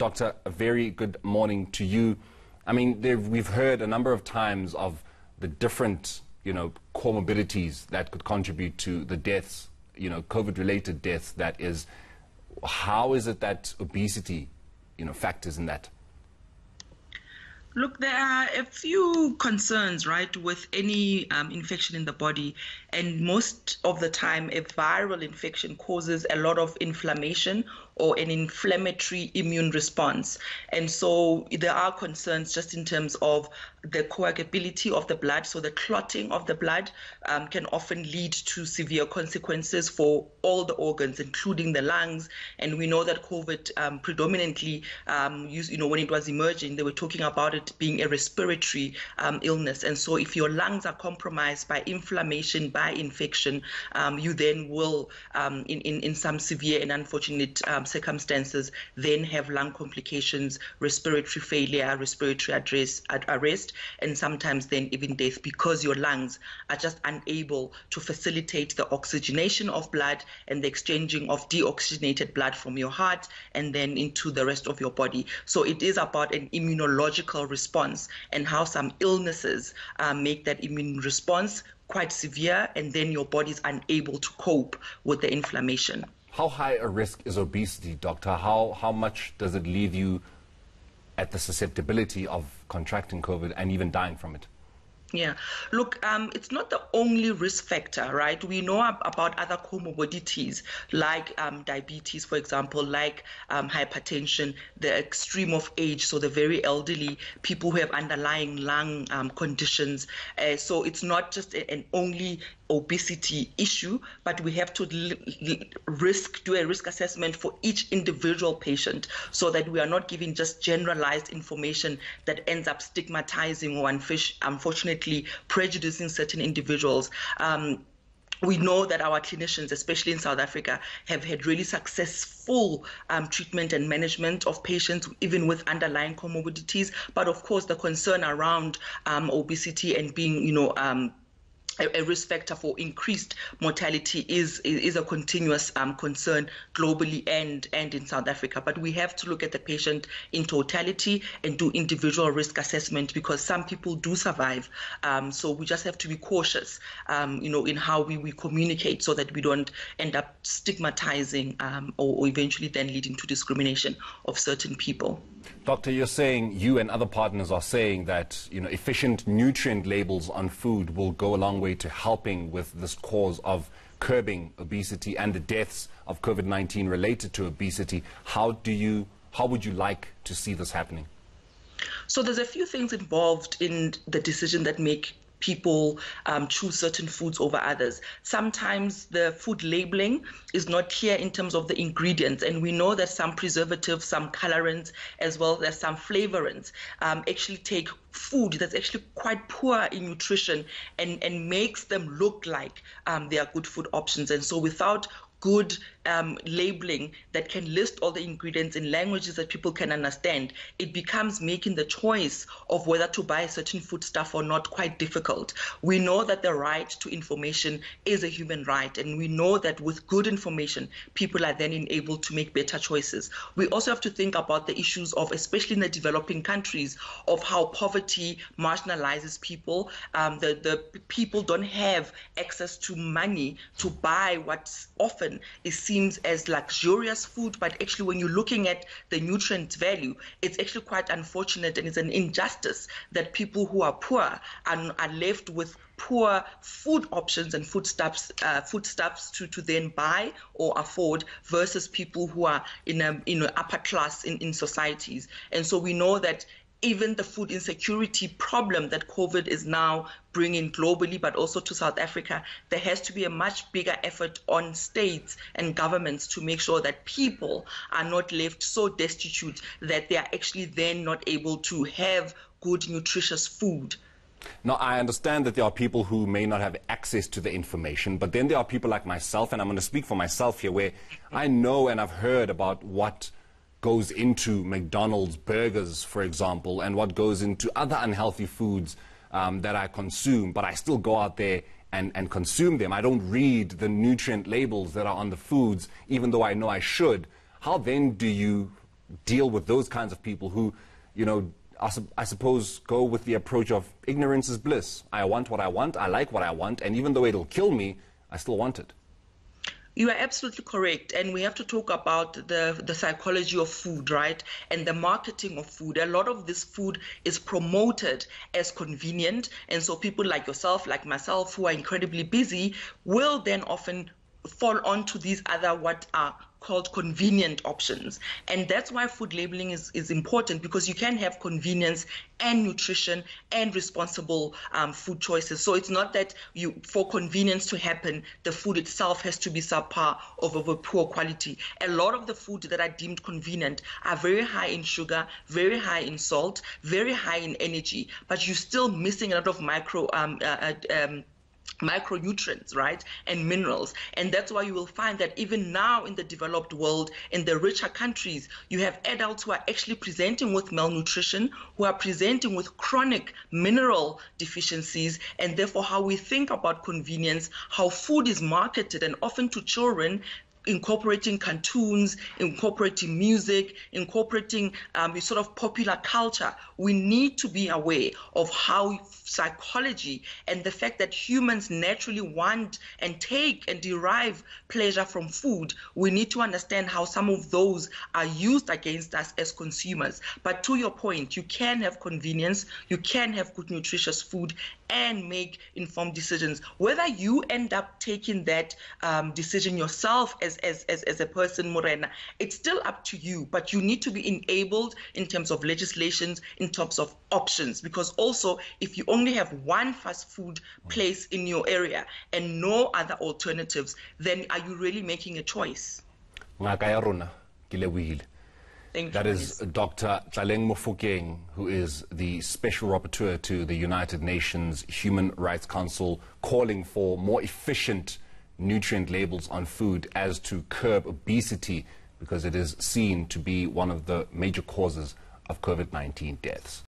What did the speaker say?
Doctor, a very good morning to you. I mean, there- we've heard a number of times of the different, you know, comorbidities that could contribute to the deaths, you know, COVID-related deaths. That is, how is it that obesity, you know, factors in that? Look, there are a few concerns, right, with any um, infection in the body. And most of the time, a viral infection causes a lot of inflammation or an inflammatory immune response. And so there are concerns just in terms of the coagulability of the blood. So the clotting of the blood um, can often lead to severe consequences for all the organs, including the lungs. And we know that COVID um, predominantly, um, you know, when it was emerging, they were talking about it being a respiratory um, illness. And so if your lungs are compromised by inflammation, by infection, um, you then will, um, in, in, in some severe and unfortunate um, circumstances, then have lung complications, respiratory failure, respiratory address, ad- arrest, and sometimes then even death because your lungs are just unable to facilitate the oxygenation of blood and the exchanging of deoxygenated blood from your heart and then into the rest of your body. So it is about an immunological response and how some illnesses um, make that immune response quite severe, and then your body is unable to cope with the inflammation. How high a risk is obesity, doctor? How, how much does it leave you at the susceptibility of contracting COVID and even dying from it? Yeah. Look, um, it's not the only risk factor, right? We know ab- about other comorbidities like um, diabetes, for example, like um, hypertension, the extreme of age, so the very elderly, people who have underlying lung um, conditions. Uh, so it's not just an only obesity issue, but we have to l- l- risk do a risk assessment for each individual patient so that we are not giving just generalized information that ends up stigmatizing or unfish, unfortunately prejudicing certain individuals. Um, we know that our clinicians, especially in South Africa, have had really successful um, treatment and management of patients, even with underlying comorbidities. But of course, the concern around um, obesity and being, you know, um, a, risk factor for increased mortality is is a continuous um, concern globally and and in South Africa. But we have to look at the patient in totality and do individual risk assessment because some people do survive. Um, so we just have to be cautious, um, you know, in how we, we communicate so that we don't end up stigmatizing um, or, or eventually then leading to discrimination of certain people. Doctor, you're saying you and other partners are saying that you know efficient nutrient labels on food will go a long way to helping with this cause of curbing obesity and the deaths of COVID-19 related to obesity. How do you how would you like to see this happening? So there's a few things involved in the decision that make people um, choose certain foods over others. Sometimes the food labeling is not clear in terms of the ingredients, and we know that some preservatives, some colorants, as well as some flavorants um, actually take food that's actually quite poor in nutrition and, and makes them look like um, they are good food options. And so without good um, labeling that can list all the ingredients in languages that people can understand, it becomes making the choice of whether to buy certain foodstuff or not quite difficult. We know that the right to information is a human right, and we know that with good information, people are then enabled to make better choices. We also have to think about the issues of, especially in the developing countries, of how poverty marginalizes people. Um, the, the people don't have access to money to buy what's often is seems as luxurious food, but actually when you're looking at the nutrient value, it's actually quite unfortunate and it's an injustice that people who are poor are, are left with poor food options and foodstuffs, uh, foodstuffs to, to then buy or afford versus people who are in a in upper class in, in societies. And so we know that even the food insecurity problem that COVID is now bringing globally, but also to South Africa, there has to be a much bigger effort on states and governments to make sure that people are not left so destitute that they are actually then not able to have good, nutritious food. Now, I understand that there are people who may not have access to the information, but then there are people like myself, and I'm going to speak for myself here, where I know and I've heard about what goes into McDonald's burgers, for example, and what goes into other unhealthy foods um, that I consume, but I still go out there and, and consume them. I don't read the nutrient labels that are on the foods, even though I know I should. How then do you deal with those kinds of people who, you know, I, I suppose go with the approach of ignorance is bliss. I want what I want, I like what I want, and even though it'll kill me, I still want it. You are absolutely correct. And we have to talk about the, the psychology of food, right? And the marketing of food. A lot of this food is promoted as convenient. And so people like yourself, like myself, who are incredibly busy, will then often fall onto these other what are called convenient options. And that's why food labeling is, is important because you can have convenience and nutrition and responsible um, food choices. So it's not that you, for convenience to happen, the food itself has to be subpar or of a poor quality. A lot of the food that are deemed convenient are very high in sugar, very high in salt, very high in energy, but you're still missing a lot of micro um, uh, uh um, micronutrients, right, and minerals. And that's why you will find that even now in the developed world, in the richer countries, you have adults who are actually presenting with malnutrition, who are presenting with chronic mineral deficiencies, and therefore how we think about convenience, how food is marketed, and often to children, incorporating cartoons, incorporating music, incorporating um, sort of popular culture. We need to be aware of how psychology and the fact that humans naturally want and take and derive pleasure from food. We need to understand how some of those are used against us as consumers. But to your point, you can have convenience, you can have good, nutritious food, and make informed decisions. Whether you end up taking that um, decision yourself as, as, as, as a person, Morena, it's still up to you, but you need to be enabled in terms of legislations, in terms of options, because also if you only have one fast food place in your area and no other alternatives, then are you really making a choice? That is Dr. Tlaleng Mofokeng, who is the Special Rapporteur to the United Nations Human Rights Council, calling for more efficient nutrient labels on food as to curb obesity because it is seen to be one of the major causes of COVID-19 deaths.